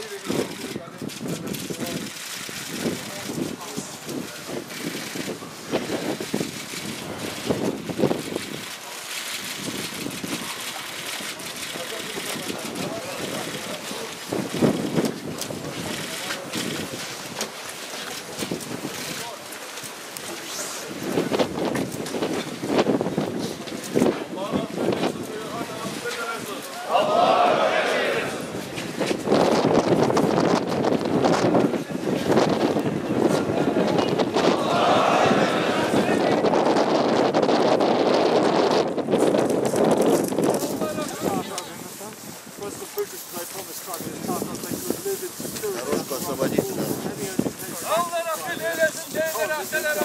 all you Allah akıl eylesin, cennet